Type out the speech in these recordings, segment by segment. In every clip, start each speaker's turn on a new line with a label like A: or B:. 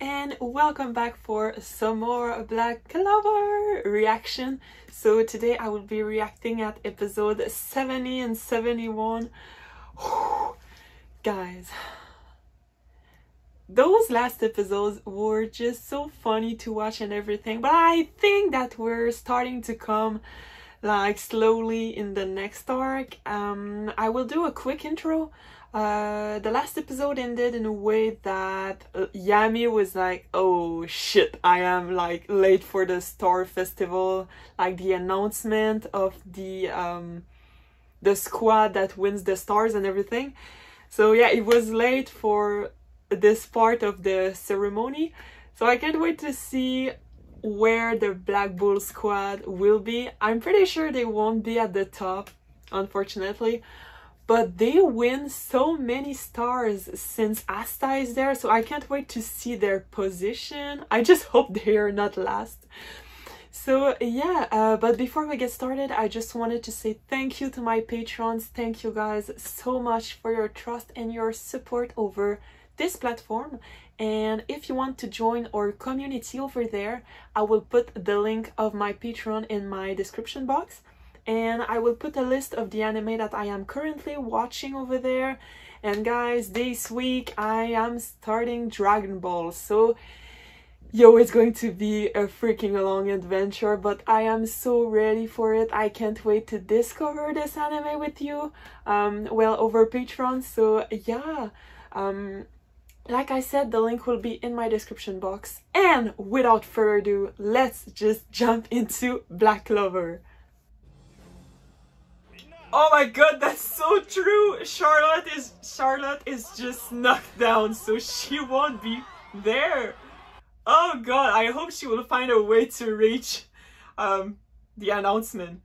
A: And welcome back for some more Black Clover reaction. So today I will be reacting at episode 70 and 71. guys, those last episodes were just so funny to watch and everything, but I think that we're starting to come like slowly in the next arc. Um, I will do a quick intro uh, the last episode ended in a way that uh, Yami was like, oh shit, I am like late for the Star Festival, like the announcement of the um, the squad that wins the stars and everything. So yeah, it was late for this part of the ceremony. So I can't wait to see where the Black Bull squad will be. I'm pretty sure they won't be at the top, unfortunately but they win so many stars since Asta is there, so I can't wait to see their position. I just hope they are not last. So yeah, uh, but before we get started, I just wanted to say thank you to my patrons. Thank you guys so much for your trust and your support over this platform. And if you want to join our community over there, I will put the link of my Patreon in my description box and I will put a list of the anime that I am currently watching over there. And guys, this week I am starting Dragon Ball, so yo, it's going to be a freaking long adventure, but I am so ready for it. I can't wait to discover this anime with you, um, well, over Patreon, so yeah. Um, like I said, the link will be in my description box. And without further ado, let's just jump into Black Clover. Oh my god, that's so true! Charlotte is Charlotte is just knocked down, so she won't be there. Oh god, I hope she will find a way to reach um the announcement.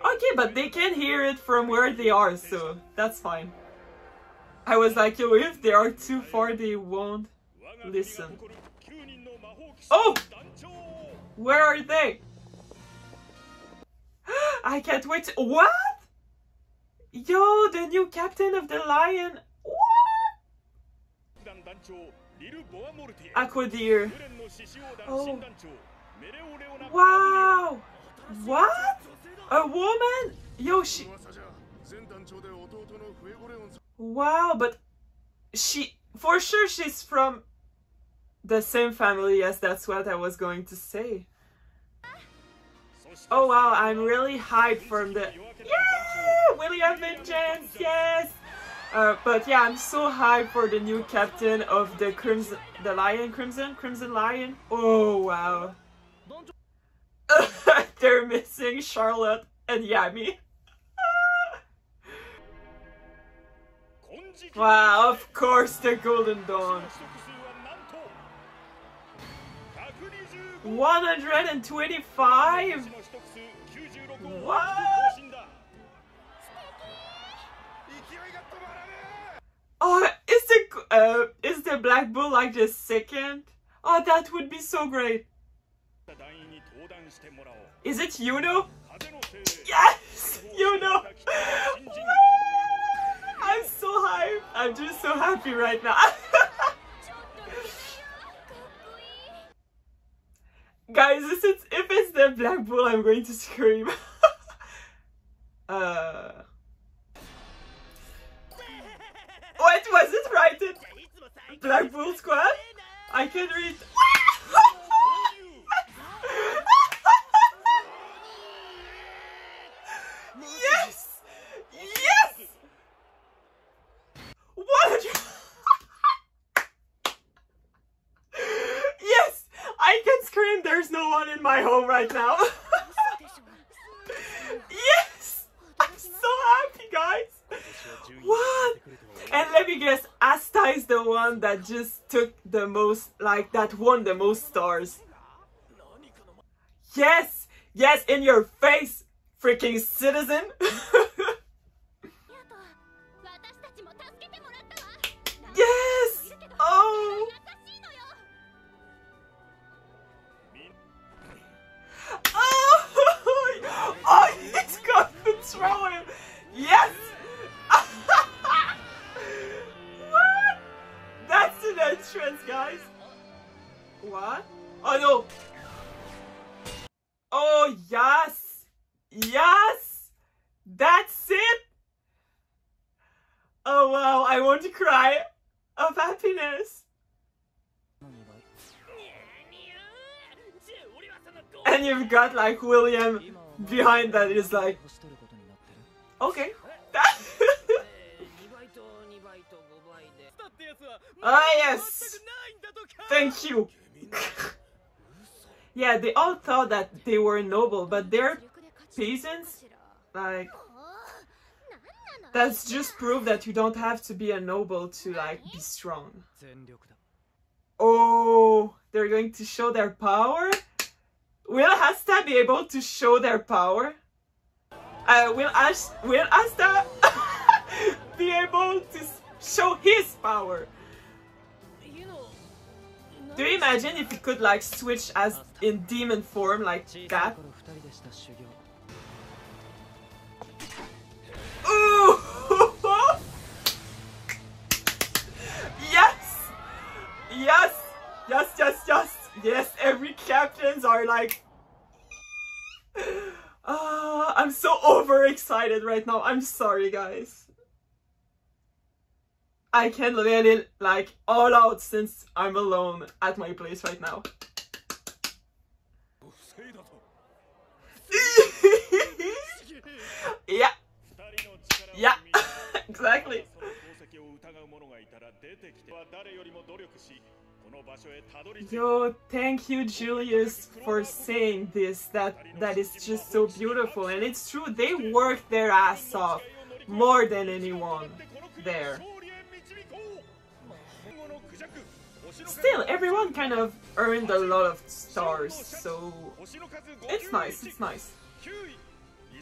A: Okay, but they can hear it from where they are, so that's fine. I was like, yo, if they are too far, they won't listen. Oh! Where are they? I can't wait. To... What? Yo, the new captain of the lion. What? Aqua Deer. Oh. Wow. What? A woman? Yo, she... Wow, but she... For sure she's from the same family. Yes, that's what I was going to say. Oh wow, I'm really hyped from the... Yeah! William Vengeance, yes! Uh, but yeah, I'm so hyped for the new captain of the Crimson... The Lion Crimson? Crimson Lion? Oh wow. They're missing Charlotte and Yami. Wow, of course the Golden Dawn. 125? What? Oh, is the uh, is the Black Bull like the second? Oh, that would be so great. Is it Yuno? Yes, Yuno. I'm so hyped. I'm just so happy right now. Guys, if it's, if it's the Black Bull, I'm going to scream. uh... What was it right? Black Bull Squad? I can read. there's no one in my home right now. yes! I'm so happy, guys. What? And let me guess, Asta is the one that just took the most, like, that won the most stars. Yes! Yes, in your face, freaking citizen! got him. Yes. what? entrance, guys. What? Oh no! Oh yes! Yes! That's it! Oh wow, I want to cry of happiness. And you've got like William behind that is like, okay. ah yes! Thank you! yeah, they all thought that they were noble, but they're peasants. Like, that's just proof that you don't have to be a noble to like be strong. Oh, they're going to show their power? Will Asta be able to show their power? Uh, will, Ash will Asta be able to show his power? Do you imagine if he could like switch as in demon form like that? Ooh! yes! Yes! Yes, yes, yes! Yes, every captains are like... I'm so overexcited right now. I'm sorry, guys. I let it like all out since I'm alone at my place right now. yeah. Yeah. exactly. Yo, thank you, Julius, for saying this. That that is just so beautiful, and it's true. They worked their ass off more than anyone there. Still, everyone kind of earned a lot of stars, so it's nice. It's nice.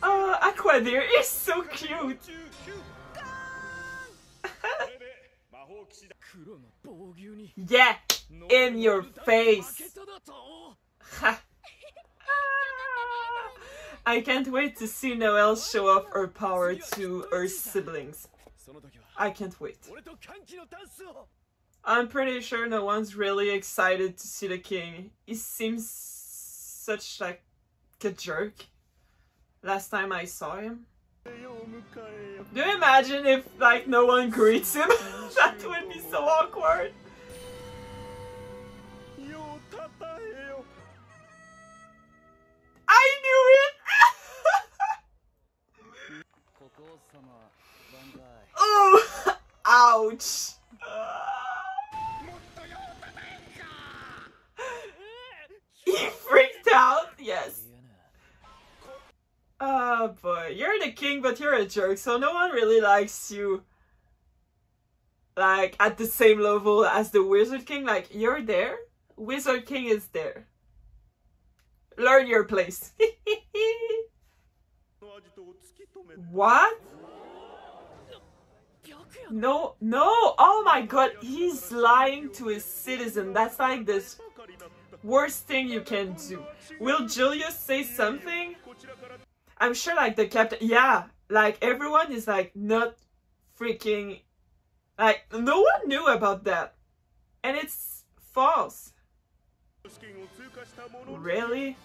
A: Uh, Aqua Deer is so cute. yeah, in your face. Ha. I can't wait to see Noelle show off her power to her siblings. I can't wait. I'm pretty sure no one's really excited to see the king. He seems such like a jerk last time I saw him. Do you imagine if like no one greets him? that would be so awkward. Oh! Ouch! he freaked out? Yes. Oh boy, you're the king, but you're a jerk, so no one really likes you. Like, at the same level as the Wizard King. Like, you're there, Wizard King is there. Learn your place. what? No, no, oh my god, he's lying to his citizen. That's like the worst thing you can do. Will Julius say something? I'm sure like the captain, yeah, like everyone is like not freaking, like no one knew about that. And it's false. Really?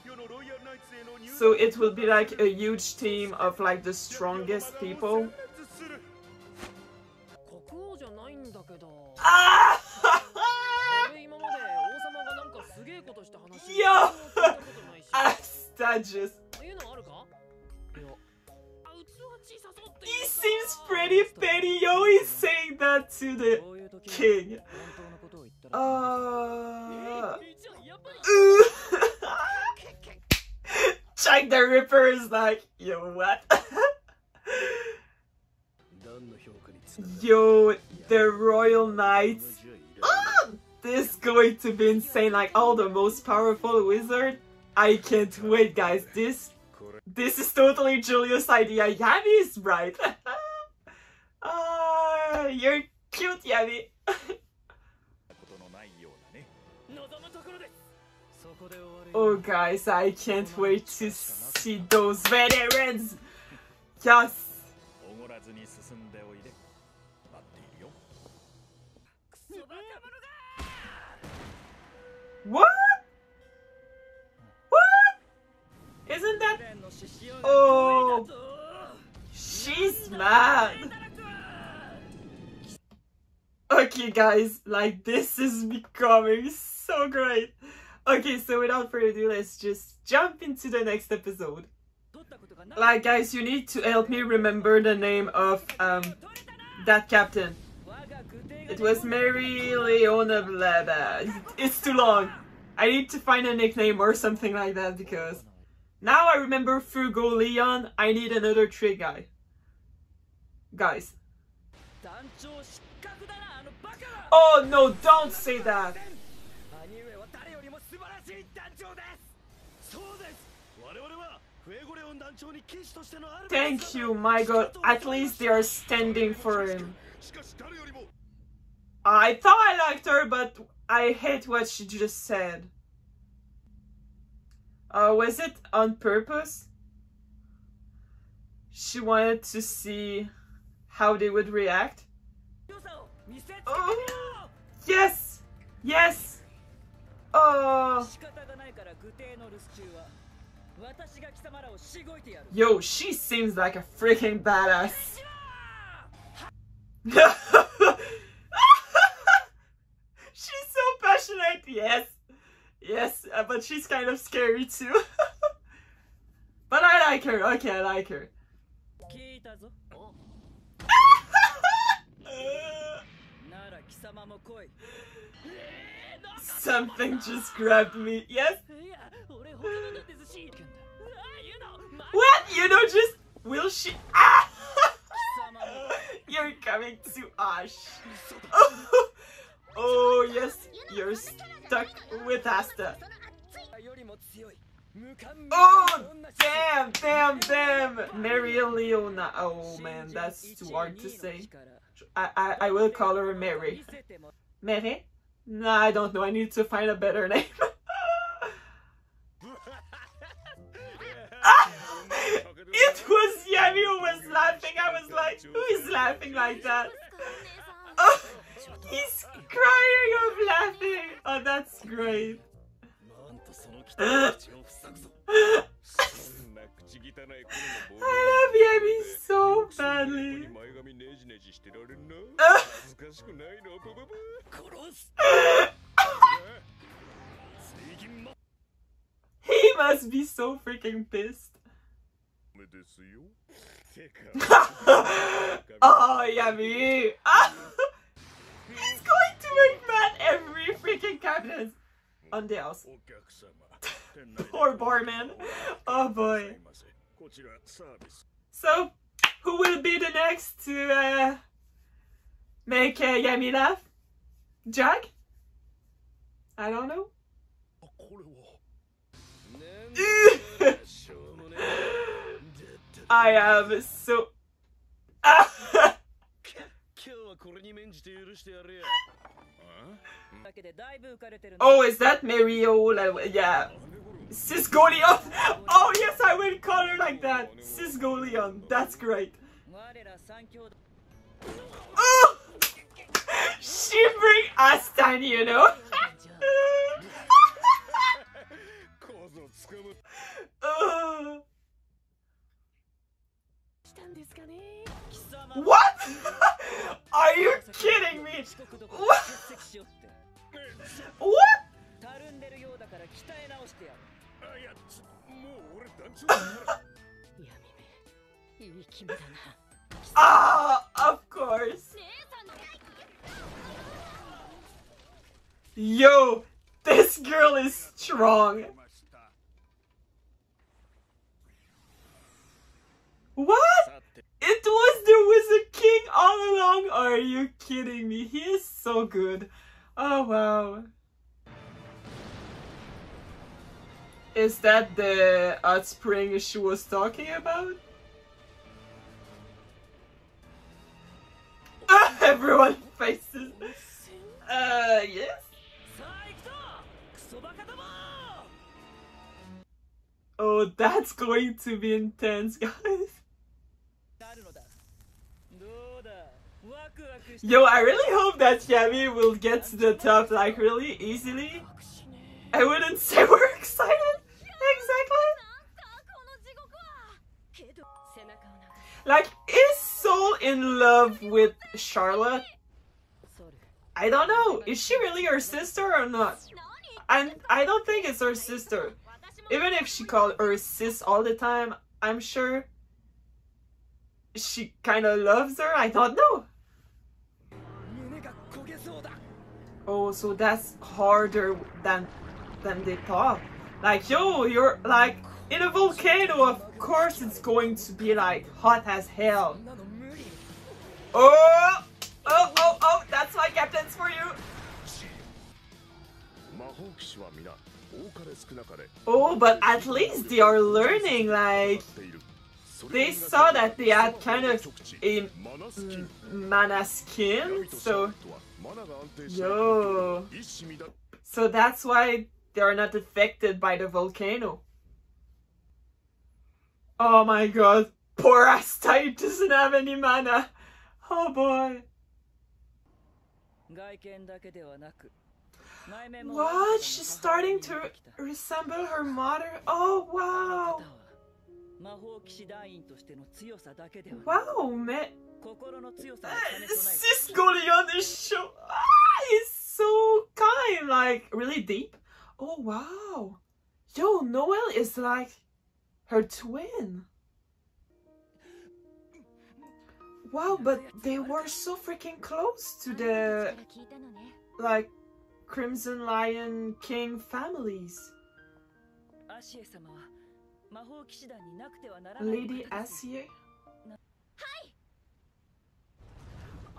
A: So it will be like a huge team of like the strongest people? Ah! Yo! Asta He seems pretty petty, yo, he's saying that to the king. Uh... Jack the Ripper is like, yo, what? yo, the Royal Knights. Ah, this is going to be insane, like all the most powerful wizard. I can't wait, guys. This this is totally Julius' idea. Yami is right. uh, you're cute, Yami. Oh guys, I can't wait to see those veterans! Yes! What? What? Isn't that... Oh! She's mad! Okay guys, like this is becoming so great! Okay, so without further ado, let's just jump into the next episode. Like, guys, you need to help me remember the name of um that captain. It was Mereoleona Bleba. It's too long. I need to find a nickname or something like that because now I remember Fuegoleon. I need another trick guy. Guys. Oh no, don't say that. Thank you, my god. At least they are standing for him. I thought I liked her, but I hate what she just said. Uh, was it on purpose? She wanted to see how they would react? Oh, yes! Yes! Oh! Yo, she seems like a freaking badass. she's so passionate, yes. Yes, uh, but she's kind of scary too. but I like her, okay, I like her. Something just grabbed me, yes? What? You know, just will she? Ah! You're coming to Ash. Oh, yes, you're stuck with Asta. Oh, damn, damn, damn. Mereoleona. Oh, man, that's too hard to say. I, I, I will call her Mary. Mary? No, I don't know. I need to find a better name. it was Yami who was laughing. I was like, who is laughing like that? Oh, he's crying of laughing. Oh, that's great. I love Yami so badly. he must be so freaking pissed. oh, yummy! He's going to make mad every freaking cabinet on the house. Poor barman. Oh boy. So, who will be the next to uh, make uh, Yami laugh? Jack? I don't know. I am so. oh, is that Mariola? Yeah. Sisgolion! Oh yes, I will call her like that! Sisgolion, that's great. Oh! She bring us Astan, you know? Are you kidding me? What? What? Ah, of course. Yo, this girl is strong. What? It was the Wizard King all you kidding me? He is so good. Oh wow. Is that the hot spring she was talking about? everyone faces. Uh, yes. Oh, that's going to be intense, guys. Yo, I really hope that Yami will get to the top like really easily. I wouldn't say we're excited. Exactly. Like, is Sol in love with Charlotte? I don't know. Is she really her sister or not? And I don't think it's her sister. Even if she called her sis all the time, I'm sure she kind of loves her. I don't know. Oh, so that's harder than than they thought. Like, yo, you're like in a volcano. Of course, it's going to be like hot as hell. Oh, oh, oh, oh! That's my captains for you. Oh, but at least they are learning. Like, they saw that they had kind of a mana skin, so yo, so that's why they are not affected by the volcano. Oh my god, poor Asta doesn't have any mana. Oh boy. What? She's starting to resemble her mother? Oh wow. Wow, man. This show. Ah, he's so kind, like really deep. Oh wow. Yo, Noelle is like her twin. Wow, but they were so freaking close to the like Crimson Lion King families. Lady Acier?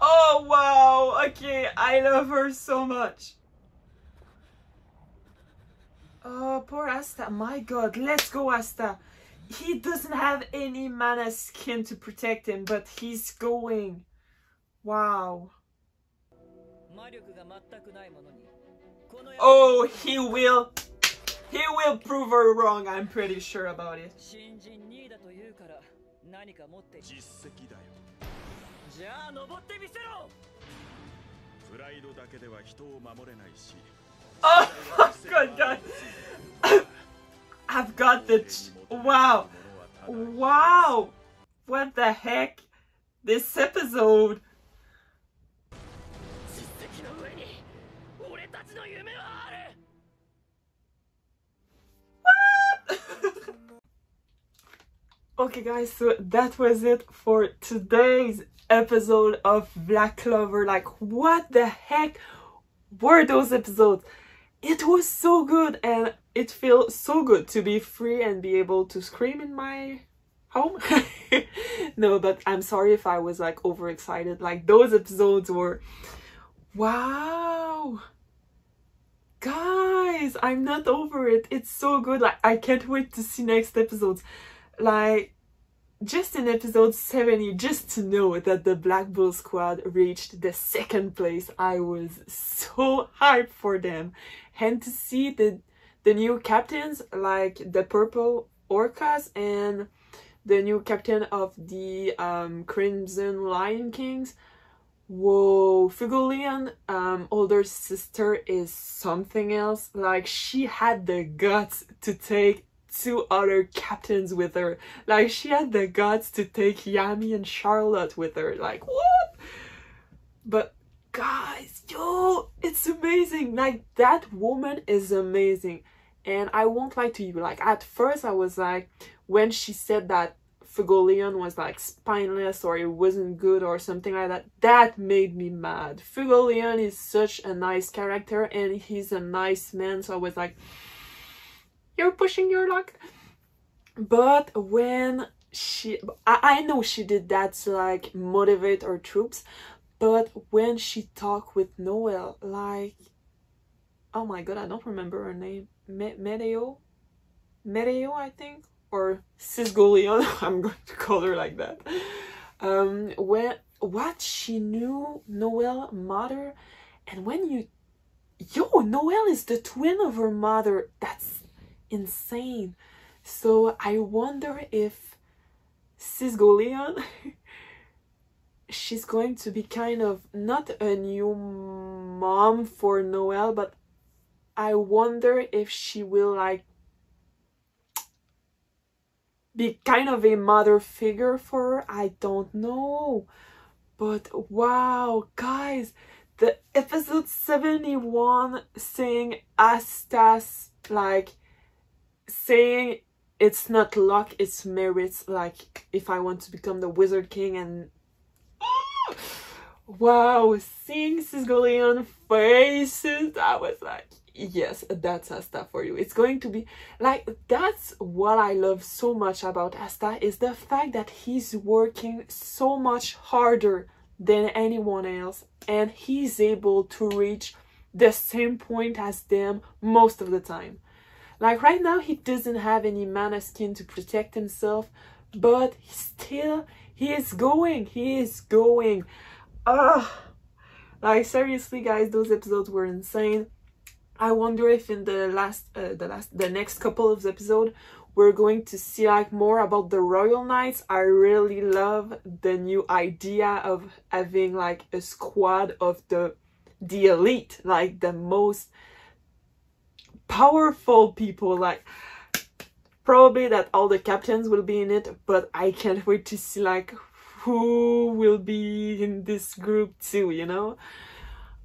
A: Oh wow! Okay, I love her so much. Oh, poor Asta. My god, let's go, Asta. He doesn't have any mana skin to protect him, but he's going. Wow. Oh, he will. He will prove her wrong, I'm pretty sure about it. Oh my god. I've got the... Wow. Wow. What the heck? This episode... okay guys, so that was it for today's episode of Black Clover. Like, what the heck were those episodes? It was so good and it feels so good to be free and be able to scream in my home. no, but I'm sorry if I was like overexcited. Like, those episodes were wow. Guys, I'm not over it. It's so good. Like, I can't wait to see next episodes. Like, just in episode 70, just to know that the Black Bull squad reached the second place, I was so hyped for them. And to see the, the new captains, like the Purple Orcas and the new captain of the um, Crimson Lion Kings. Whoa, Fuegoleon, um, older sister is something else. Like, she had the guts to take two other captains with her. Like she had the guts to take Yami and Charlotte with her. Like what? But guys, yo, it's amazing. Like that woman is amazing. And I won't lie to you, like at first I was like, when she said that Fuegoleon was like spineless or it wasn't good or something like that, that made me mad. Fuegoleon is such a nice character and he's a nice man, so I was like, you're pushing your luck. But when she I, I know she did that to like motivate our troops but when she talked with Noelle like oh my god I don't remember her name. Me Medeo Medeo I think? Or Cisgoleon I'm going to call her like that. Um when what she knew Noelle mother and when you yo noel is the twin of her mother. That's insane. So I wonder if Cisgoleon she's going to be kind of not a new mom for Noelle, but I wonder if she will like be kind of a mother figure for her. I don't know. But wow, guys, the episode 71 saying Asta's like saying it's not luck, it's merits. Like if I want to become the Wizard King and wow, seeing Sisgolian faces, I was like, yes, that's Asta for you. It's going to be like that's what I love so much about Asta is the fact that he's working so much harder than anyone else and he's able to reach the same point as them most of the time. Like right now he doesn't have any mana skin to protect himself, but still he is going, he is going. Ah, like seriously guys, those episodes were insane. I wonder if in the last, uh, the last, the next couple of episodes, we're going to see like more about the Royal Knights. I really love the new idea of having like a squad of the the elite, like the most powerful people. Like probably that all the captains will be in it, but I can't wait to see like who will be in this group too, you know?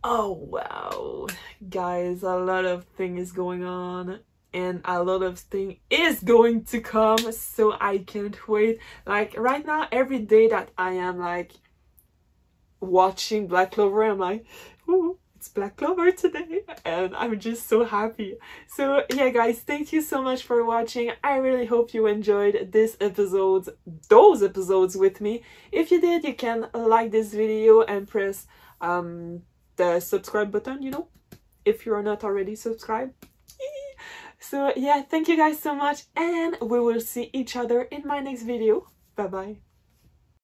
A: Oh wow, guys, a lot of things going on and a lot of thing is going to come so I can't wait. Like right now, every day that I am like watching Black Clover, I'm like, Ooh, it's Black Clover today and I'm just so happy. So yeah guys, thank you so much for watching. I really hope you enjoyed this episode, those episodes with me. If you did, you can like this video and press um the subscribe button, you know, if you're not already subscribed. So yeah, thank you guys so much and we will see each other in my next video. Bye bye.